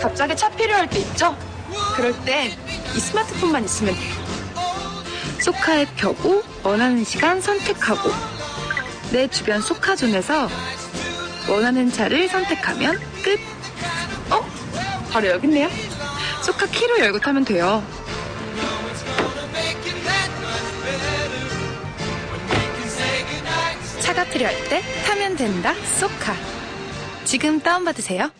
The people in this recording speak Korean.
갑자기 차 필요할 때 있죠? 그럴 때 이 스마트폰만 있으면 돼요. 소카 앱 켜고 원하는 시간 선택하고 내 주변 소카존에서 원하는 차를 선택하면 끝. 어? 바로 여기 있네요. 소카 키로 열고 타면 돼요. 차가 필요할 때 타면 된다. 소카. 지금 다운받으세요.